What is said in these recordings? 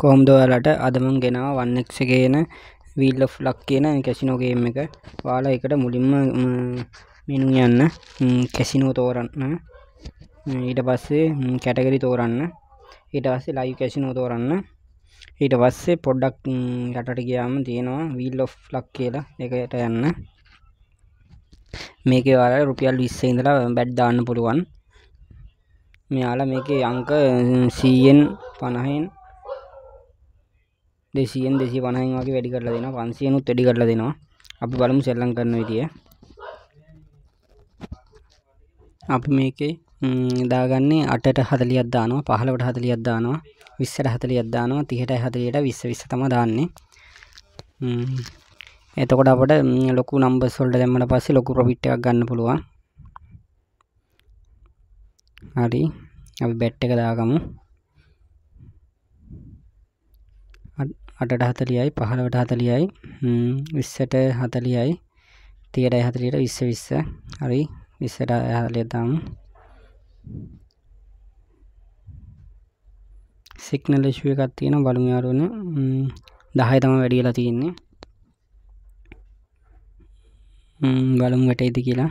කොහොමද ඔයාලට අද මම ගෙනාවා 1x කියන wheel of luck කියන කැසිනෝ ගේම් එක. ඔයාලා ඒකට මුලින්ම මෙනු යන්න කැසිනෝ තෝරන්න. ඊට පස්සේ කැටගරි තෝරන්න. ඊට පස්සේ live කැසිනෝ තෝරන්න. ඊට පස්සේ පොඩ්ඩක් යටට ගියාම තියෙනවා wheel of luck කියලා. ඒකට යන්න. මේකේ ඔයාලට රුපියල් 20 ඉඳලා බැට් දාන්න පුළුවන්. මෙයාලා මේකේ අංක 100න් 50න් දෙසියෙන් දෙසි පණහින් වගේ වැඩි කරලා දෙනවා. පන්සියනුත් වැඩි කරලා දෙනවා. අපි බලමු සෙල්ලම් කරන විදිය. අපි මේකේ දාගන්නේ අටට හතලියක් දානවා පහළවට හතලියක් දානවා විස්සට හතලියක් දානවා තිහට හතලියට විස්ස විස්ස තම දාන්නේ. එතකොට අපට ලොකු නම්බස් වලට දැම්මට පස්සේ ලොකු ප්‍රොෆිට් එකක් ගන්න පුළුවන්. හරි. අපි බැට් එක දාගමු. අටට හතලියයි පහළවට හතලියයි විස්සට හතලියයි තියටයි හතලියට විස්ස විස්ස. හරි විස්සට හතලිය දාමු සිග්නල් ඉෂුව එකක් තියෙන බලමු යාළුවනේ. 10 තමයි වැඩි වෙලා තියෙන්නේ. බලමු වැටෙයිද කියලා.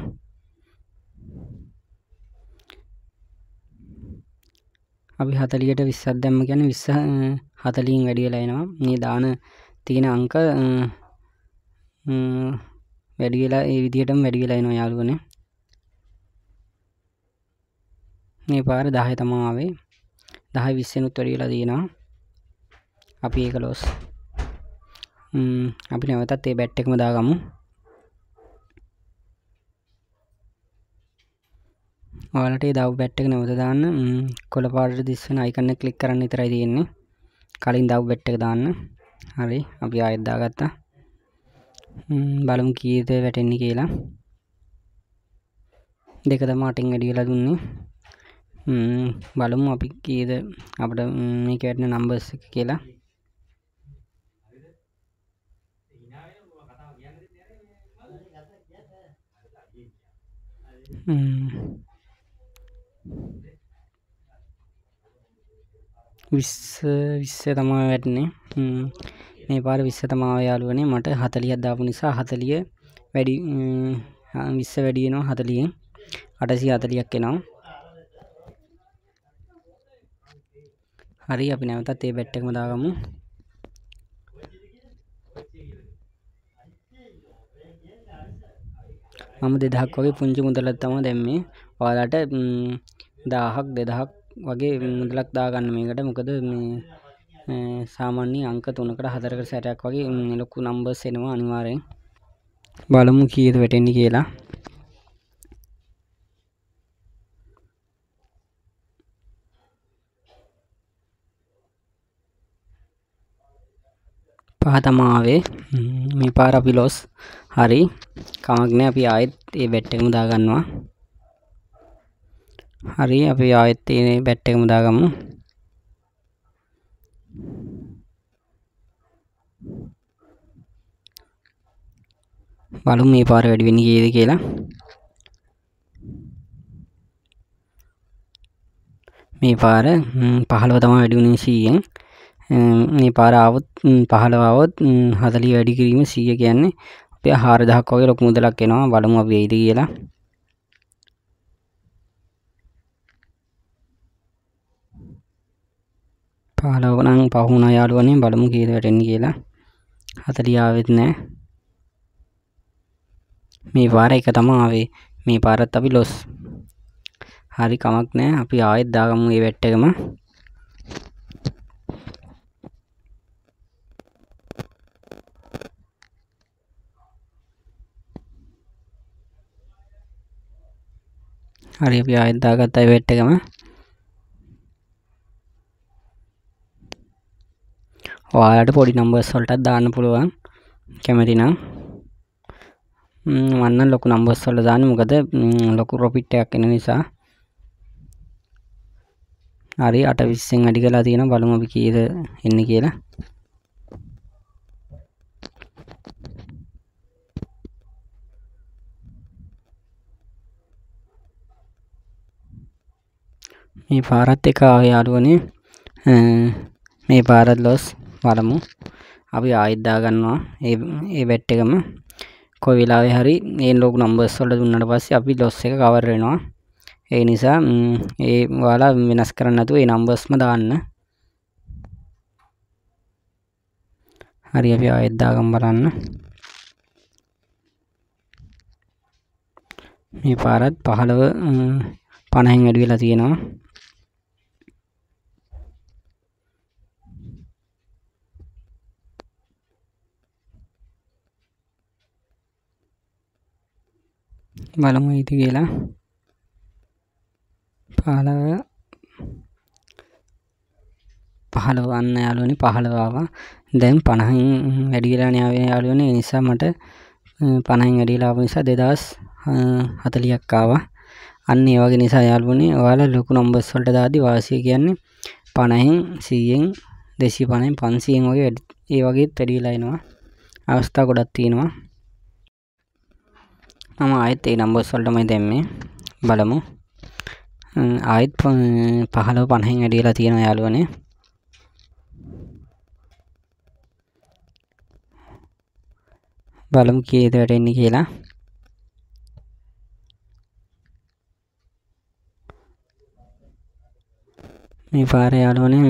අපි හතලියට විස්සක් දැම්ම ගැන විස්ස හතලින් වැඩි වෙලා එනවා. මේ දාන තියෙන අංක වැඩි වෙලා ඒ විදිහටම වැඩි වෙලා එනවා යාළුවනේ. මේ පාර 10 තමයි ආවේ. 10 20 නුත් වැඩි වෙලා තියෙනවා. අපි ඒක ලොස්. අපි නැවතත් ඒ බැට් එකම දාගමු. ඔයාලට ඒ දව් බැට් එක නැවත දාන්න. කොළ පාටට දිස්සන අයිකන්න ක්ලික් කරන්න විතරයි තියෙන්නේ. කලින් දව් බැට් එක දාන්න. හරි අපි ආයෙත් දාගත්තා. බලමු කීයද වැටෙන්නේ කියලා. දෙක තමයි අටින් වැඩි වෙලා දුන්නේ. බලමු අපි කීයද අපිට මේක වැටෙන නම්බර්ස් එක කියලා. විස්ස විස්ස තමා වැටනේ මේ පාර විස්ස තමාව යාලුවනේ මට හතලියක් දාපු නිසා හතලිය වැඩි විස්ස වැඩියනවා හතලියෙන්. අටසි හතලියක් එනවා. හරි අපි නැවතත් ඒ බැට්ටකම දාගමු. මම දෙදහක් වගේ පුංචි මුදලක් තම දැම්මේ. ඔයාලට දාහක් දෙදහක් වගේ මුදලක් දාගන්න මේකට. මොකද මේ සාමාන්‍ය අංක තුනකට හතරකට සැරයක් වගේ ලොකු නම්බර්ස් එනවා අනිවාර්යෙන්. බලමු කීයද වැටෙන්නේ කියලා. පහ තමා ආවේ. මේ පාර අපි ලොස් හරි. කමක් නෑ අපි ආයෙත් ඒ බැට් එකම දාගන්නවා. හරි අපි ආයෙත් ඒ බැට් එකම දාගමු බලමු මේ පාර වැඩි වෙන්නේ කීයද කියලා. මේ පාර 15 තමයි වැඩි වුණේ 100න් මේ පාර ආවොත් 15 ආවොත් 40 වැඩි කිරීම 100 කියන්නේ අපි 4000ක් වගේ ලොකු මුදලක් එනවා. බලමු අපි වෙයිද කියලා. පහලව නම් පහුණා යාළුවනේ බලමු කීයද වැටෙන්නේ කියලා. 40 ආවෙත් නැහැ මේ පාර එක තමයි ආවේ. මේ පාරත් අපි ලොස්. හරි කමක් නැහැ අපි ආයෙත් දාගමු මේ බැට් එකම. හරි අපි ආයෙත් දාගත්තා බැට් එකම. ඔයාලට පොඩි නම්බර්ස් වලටත් දාන්න පුළුවන්. කැමති නම්. මම නම් ලොකු නම්බර්ස් වලට දාන්නේ. මොකද ලොකු ප්‍රොෆිට් එකක් එන නිසා. හරි 8 20න් වැඩි කරලා තියෙනවා. බලමු අපි කීයද එන්නේ කියලා. මේ පාරත් එක ආවේ යාළුවනේ. මේ පාරත් ලොස් බලමු. අපි ආයෙත් දාගන්නවා. ඒ ඒ බෙට් එකම. කොයි වෙලාවෙ හරි මේ ලොකු නම්බර්ස් වලට දුන්නාට පස්සේ අපි ලොස් එක කවර් වෙනවා. ඒ නිසා ඒ ඔයාලා වෙනස් කරන්න නැතුව ඒ නම්බර්ස්ම දාන්න. හරි අපි ආයෙත් දාගමු බලන්න. මේ පාරත් පහළව පණහෙන් වැඩි වෙලා තියෙනවා. බලමු ඊට කියලා. පහළව පහළව අන්න යාළුවනේ පහළව ආවා දැන් 50න් වැඩි වෙලා යාවේ යාළුවනේ ඒ නිසා මට 50න් වැඩි වෙලා ආපු නිසා 2040ක් ආවා. අන්න ඒ වගේ නිසා යාළුවනේ ඔයාලා ලොකු නම්බර්ස් වලට දාද්දි වාසිය කියන්නේ 50න් 100න් 250න් 500න් වගේ ඒ වගේත් වැඩි වෙලා එනවා. අවස්ථා ගොඩක් තියෙනවා. මම ආයෙත් ඒ නම්බර්ස් වලටමයි දැම්මේ බලමු ආයෙත් පහළව 50න් වැඩි වෙලා තියෙනවා යාළුවනේ බලමු කීයද වැටෙන්නේ කියලා මේ පාර යාළුවනේ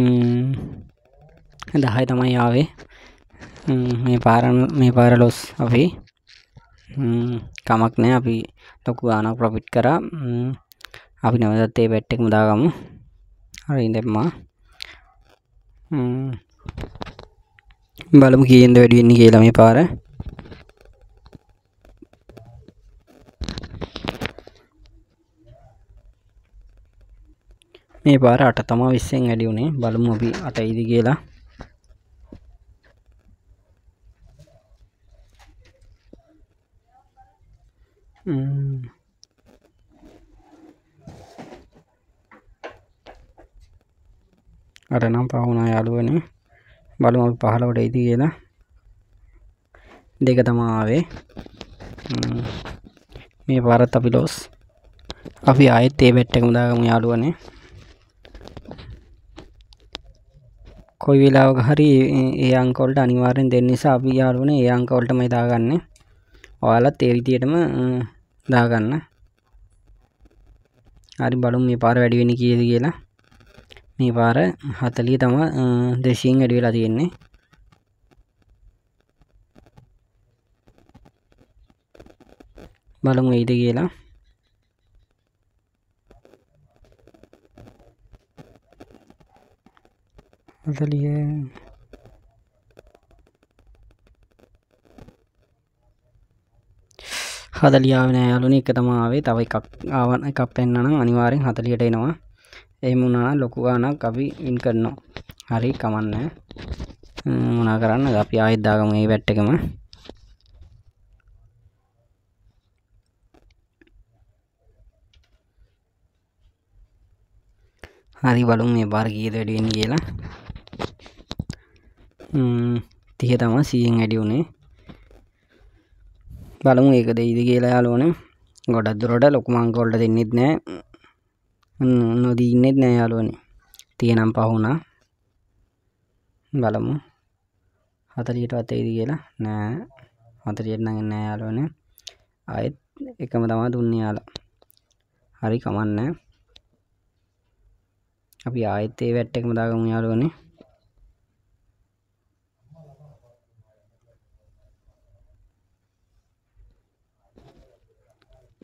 10 තමයි ආවේ මේ පාර මේ පාර ලොස් අපි කමක් නෑ. අපි ලොකු ගානක් ප්‍රොෆිට් කරා. අපි නැවතත් ඒ බෙට් එකම දාගමු. හරි දැම්මා බලමු කීයෙන්ද වැඩි වෙන්නේ කියලා මේ පාර. මේ පාර අට තමා විස්සෙන් වැඩි වුණේ. බලමු අපි අටයිද කියලා. අර නම් පහුණා යාළුවනේ. බලමු අපි පහළවට එයිද කියලා. දෙක තමා ආවේ. මේ පාරත් අපි ලොස් අපි ආයෙත් ඒ බෙට් එකම දාගමු යාළුවනේ. කොයි වෙලාවක හරි ඒ අංක වලට අනිවාර්යෙන් දෙන්න නිසා අපි යාළුවනේ ඒ අංක වලටමයි දාගන්නේ. ඔයාලත් ඒ විදිහටම දාගන්න. හරි බලමු මේ පාර වැඩි වෙන්නේ කීයද කියලා. මේ පාර 40 තමයි 200න් වැඩි වෙලා තියෙන්නේ. බලමු එයිද කියලා. හතලිය හදලියාව නෑ යාළුවනේ. එක තමයි ආවේ. තව එකක් ආවන එකක් පෙන්වන්න නම් අනිවාර්යෙන් 40ට එනවා. එහෙම වුණා නම් ලොකු ගාණක් අපි වින් කරනවා. හරි කමන්නේ. මොනා කරන්නද අපි ආයෙත් දාගමු මේ බැට් එකම. හරි බලමු මේ පාර කීයද වැඩි වෙන්නේ කියලා. ම්ම් 30 තමයි 100න් වැඩි වුණේ. බලමු ඒක දෙයිද කියලා යාළුවනේ ගොඩක් දුරට ලොකු අංක වලට දෙන්නෙත් නෑ. නොදී ඉන්නෙත් නෑ යාළුවනේ තියෙනම් පහුණා බලමු. 40ටවත් එයිද කියලා. නෑ. 40ට නම් නෑ යාළුවනේ ආයෙත් එකම තමයි දුන්නේ යාලා. හරි කමන්නේ. අපි ආයෙත් ඒ වැට් එකම දාගමු යාළුවනේ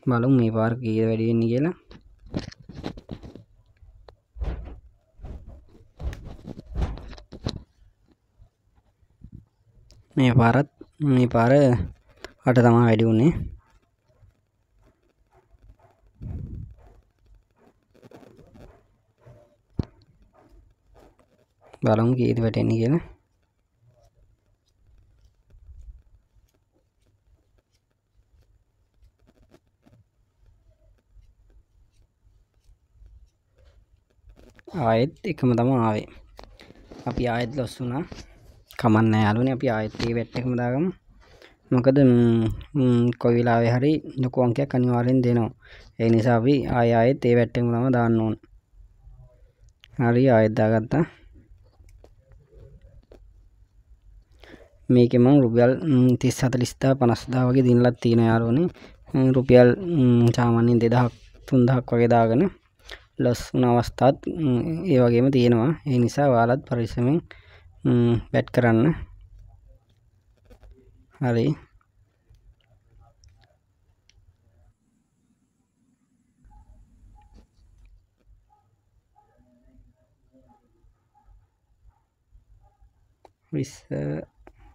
බලමු මේ පාර කීයද වැඩි වෙන්නේ කියලා. මේ පාරත් මේ පාර අට තමා වැඩි වුණේ. බලමු කීයද වැටෙන්නේ කියලා. ආයෙත් එකම තමයි ආවේ. අපි ආයෙත් ලොස් වුණා. කමන්න යාළුවනේ. අපි ආයෙත් ඒ බෙට් එකම දාගමු. මොකද කොයි වෙලාවෙ හරි ලොකු අංකයක් අනිවාර්යෙන් දෙනවා. ඒ නිසා අපි ආයෙ ආයෙත් ඒ බෙට් එකම තමයි දාන්න ඕන. හරි ආයෙත් දාගත්තා. මේකෙන් මම රුපියල් 30 40000 50000 වගේ දිනලත් තියෙනවා යාළුවනේ. රුපියල් සාමාන්‍යයෙන් 2000ක් 3000ක් වගේ දාගෙන ලොස් වුණ අවස්ථාත් ඒ වගේම තියෙනවා. ඒ නිසා ඔයාලත් පරිස්සමෙන් බැට් කරන්න. හරි. විස්ස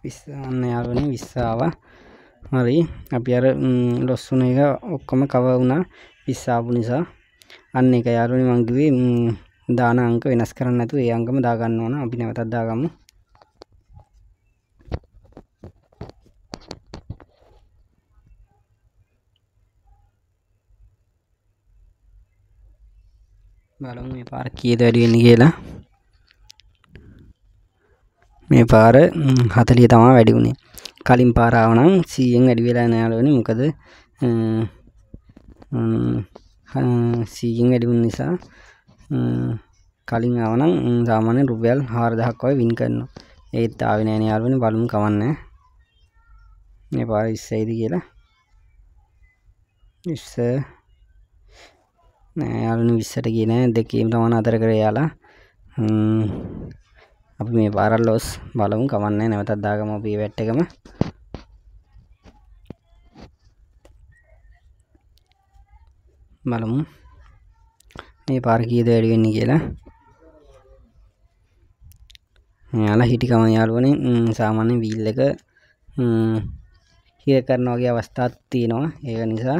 විස්ස අන්න යාළුවනේ විස්ස ආවා. හරි. අපි අර ලොස් වුණ එක ඔක්කොම කව වුණා. විස්ස ආපු නිසා. අන්න ඒක යාළුවනේ මං කිව්වේ දාන අංක වෙනස් කරන්න නැතුව ඒ අංකම දාගන්න ඕන. අපි නැවතත් දාගමු. බලමු මේ පාර කීයද වැඩි වෙන්නේ කියලා. මේ පාර 40 තමයි වැඩි වුණේ. කලින් පාර ආව නම් 100න් වැඩි වෙලා නෑ යාළුවනේ මොකද? 100න් වැඩි වුණ නිසා කලින් ආව නම් සාමාන්‍යයෙන් රුපියල් 4000ක් වගේ වින් කරනවා. ඒත් ආවේ නෑනේ යාළුවනේ බලමු කවන්නේ. මේ පාර 20යිද කියලා. 20 නෑ යාළුවනේ 20ට ගියේ නෑ. දෙකේම තමයි අතර කරේ යාලා. අපි මේ පාරල් ලොස්. බලමු කමන්නේ නැවතත් දාගමු අපි මේ වැට් එකම. බලමු. මේ පාර කීයද වැඩි වෙන්නේ කියලා. යාලා හිටි කම යාළුවනේ සාමාන්‍ය වීල් එක හිර කරන වගේ අවස්ථාවක් තියෙනවා. ඒක නිසා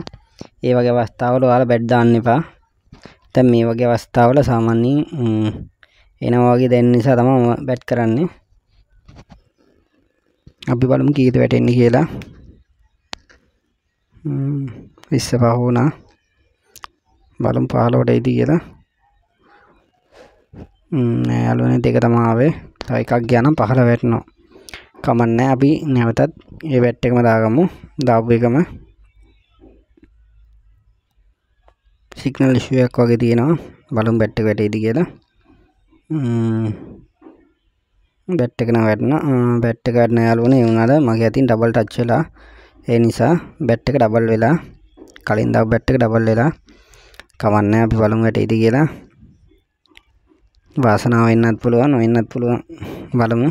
ඒ වගේ අවස්ථාවල ඔයාලා බැට් දාන්න එපා. දැන් මේ වගේ අවස්ථාවල සාමාන්‍යයෙන් එනවා වගේ දැනෙන නිසා තමයි මම බැට් කරන්නේ. අපි බලමු කීයද වැටෙන්නේ කියලා. 20 පහ වුණා බලමු 15ට එයිද කියලා. නෑ යාළුවනේ දෙක තමයි ආවේ. තව එකක් ගියා නම් 15 වැටෙනවා. කමන්නේ අපි නැවතත් ඒ වැට් එකම දාගමු. දාපු එකම. සිග්නල් ඉෂුව එකක් වගේ තියෙනවා. බලමු බැට් එක වැටෙයිද කියලා. බැට් එක නම් වැටුණා. බැට් එක වැටෙන යාළුවනේ. ඒ වුණාද මගේ අතින් ඩබල් ටච් වෙලා. ඒ නිසා බැට් එක ඩබල් වෙලා. කලින් දාපු බැට් එක ඩබල් වෙලා. කමන්නේ අපි බලමු වැටෙයිද කියලා. වාසනාව වෙන්නත් පුළුවන් වෙන්නත් පුළුවන්. බලමු.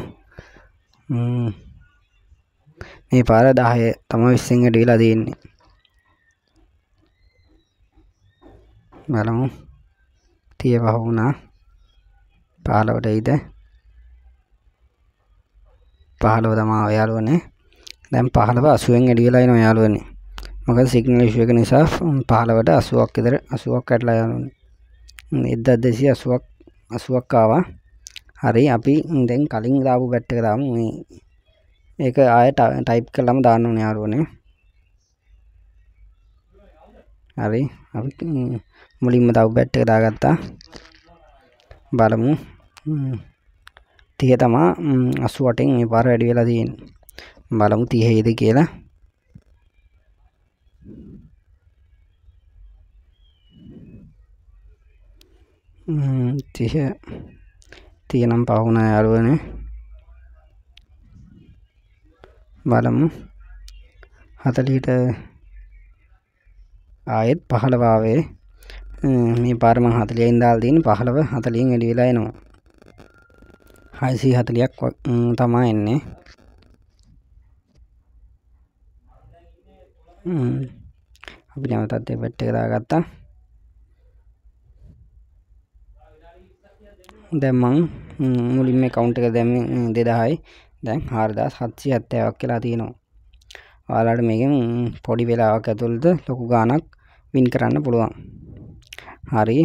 මේ පාර 10 තමයි 20න් වැඩි වෙලා තියෙන්නේ. බලමු. තිය පහ වුණා. පහළවට එයිද පහළව තමා යාළුවනේ දැන් පහළව 80න් වැඩි වෙලා එනවා යාළුවනේ මොකද සිග්නල් ඉෂුව එක නිසා පහළවට 80ක් විතර 80ක් ඇටලා යාළුවනේ 1280ක් 80ක් ආවා. හරි අපි දැන් කලින් දාපු බැට් එක දාමු. මේ ඒක ආයෙ ටයිප් කරලාම දාන්න ඕනේ යාළුවනේ. හරි අපි මුලින්ම තව බැට් එක දාගත්තා. බලමු. 30 තමා 88න් මේ පාර වැඩි වෙලා තියෙන්නේ. බලමු 30යිද කියලා. තිහ. තියනම් පහුණ යාළුවනේ බලමු. හතලිට ආයෙත් පහළවාවේ. මේ පාර මං 40න් දාලා තියෙන්නේ 15 40න් වැඩි වෙලා එනවා. 640ක් තමයි එන්නේ. අපි නැවතත් ඒ බෙට් එක දාගත්තා දැන් මං මුලින්ම account එක දැම්මේ 2000යි දැන් 4770ක් කියලා තියෙනවා. ඔයාලට මේකෙන් පොඩි වෙලාවක් ඇතුළත ලොකු ගාණක් වින් කරන්න පුළුවන්. හරි.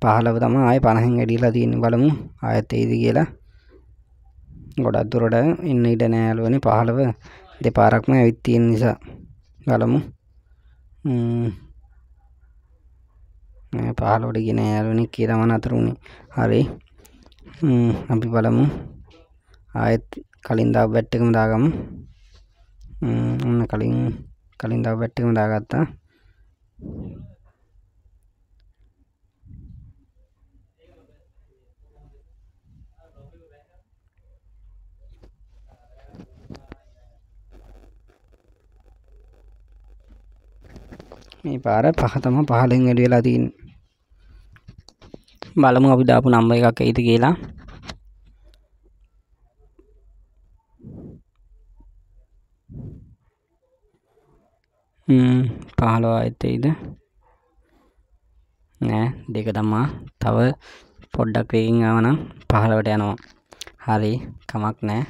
පහළව තමයි ආයෙ 50න් වැඩිලා තියෙන්නේ බලමු. ආයෙත් එයිද කියලා. ගොඩක් දුරට එන්න ඉඩ නෑ යාළුවනේ පහළව. දෙපාරක්ම ඇවිත් තියෙන නිසා. බලමු. නෑ පහලෝට ගෙන යාලුවනි කියරමන අතරුණේ හරි. අපි බලමු. ආයත් කලින් දා බැට්ටකම දාගම. ඔන්න කලින් කලින් දා බැට්ටකම දාගත්තා. මේ පාර පහතම පහලින් වැඩි වෙලා තියෙන්නේ. බලමු අපි දාපු නම්බර් එකක් එයිද කියලා. පහළොව ආයෙත් එයිද? නෑ දෙක තමා තව පොඩ්ඩක් වේගින් ආවනම් පහළවට යනවා. හරි කමක් නෑ.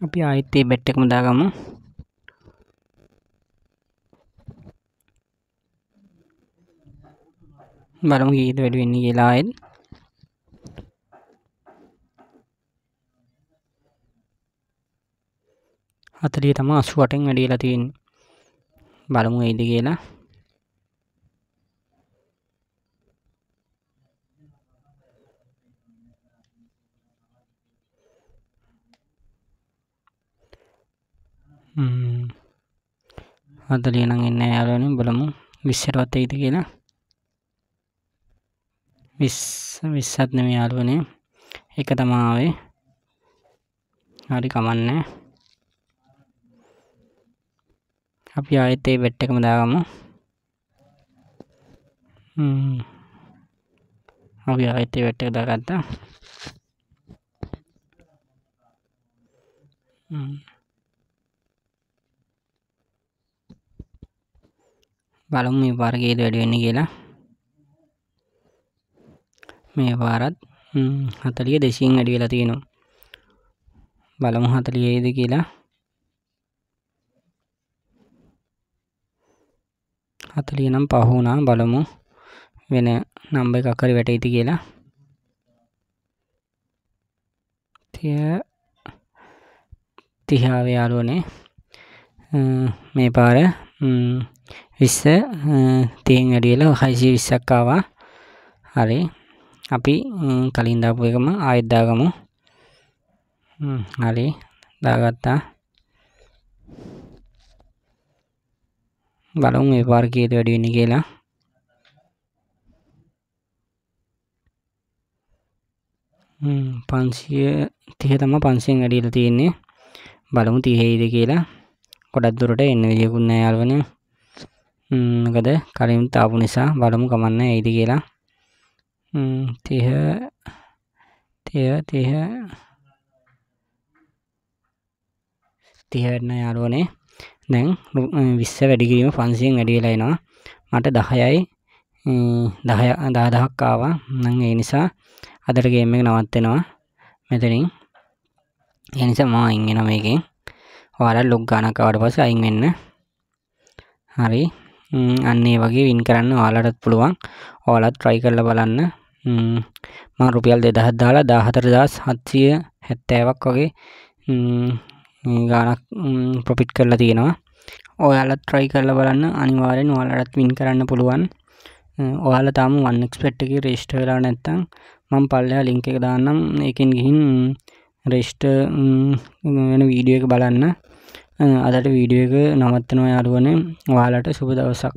අපි ආයෙත් ඒ බෙට් එකම දාගමු. බලමු කීයද වැඩි වෙන්නේ කියලා ආයෙත් හතලිය තම අසුවටෙන් වැඩියලා තියෙන්නේ. බලමු එයිද කියලා. හතලිය නම් එන්නේ යාළුවනේ බලමු. 20ටවත් එයිද කියලා. 20 20ත් නෙමෙයි යාළුවනේ. එක තමයි ආවේ. හරි කමන්නේ. අපි ආයෙත් ඒ බෙට් එකම දාගමු. අපි ආයෙත් ඒ බෙට් එක දාගත්තා. බලමු මේ පාර කීයද වැඩි වෙන්නේ කියලා. මේ පාරත් 40 200න් වැඩි වෙලා තියෙනවා. බලමු 40යිද කියලා. හතලිය නම් පහ වුණා බලමු. වෙන නම්බර් එකක් හරි වැටෙයිද කියලා. තිය තිහාව යාළුවනේ. මේ පාර විස්ස තියෙන් වැඩියලා හයිසි විස්සක් ආවා. හරි. අපි කලින් දාපු එකම ආයෙත් දාගමු. හරි. දාගත්තා. බලමු මේ පාර කීයද වැඩි වෙන්නේ කියලා. පන්සිය තිහ තම පන්සියෙන් වැඩියලා තියෙන්නේ. බලමු තිහෙයිද කියලා. ගොඩක් දුරට එන්න විදියකුත් නෑ යාළුවනේ. මොකද කලින් තාපු නිසා බලමු කමන්න ඇයිද කියලා. තිහ තිය තිහ තිහ වෙන්න යාළුවනේ දැන් විස්ස වැඩිකිරීම පන්සියෙන් වැඩි වෙලා එනවා. මට දහයයි දහය දාදහක් ආවා නම් ඒ නිසා අදට ගේම් එක නවත්වෙනවා මෙතනින්. ඒ නිසා මම අයින් වෙනවා මේකෙන්. ඔයාලා ලොග් ගානක් ආවට පස්සේ අයින් වෙන්න. හරි. අන්න ඒ වගේ වින් කරන්න ඔයාලටත් පුළුවන්. ඔයාලත් try කරලා බලන්න. මම. රුපියල් 2000ක් දාලා 14770ක් වගේ ගානක් ප්‍රොෆිට් කරලා තියෙනවා. ඔයාලත් try කරලා බලන්න. අනිවාර්යෙන් ඔයාලටත් වින් කරන්න පුළුවන්. ඔයාලා තාම 1xbet එකේ රෙජිස්ටර් වෙලා නැත්නම් මම පල්ලෙහා ලින්ක් එක දාන්නම්. ඒකෙන් ගිහින් රෙජිස්ටර් වෙන වීඩියෝ එක බලන්න. අදට වීඩියෝ එක නවත්තනවා යාළුවනේ. ඔයාලට සුබ දවසක්.